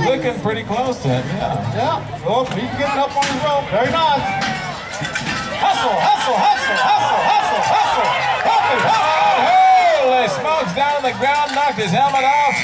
Looking pretty close to it, yeah. Yeah. Oh, he's getting up on his rope. Very nice. Hustle, hustle, hustle, hustle, hustle, hustle. Hustle, hustle. Holy smokes, down on the ground, knocked his helmet off.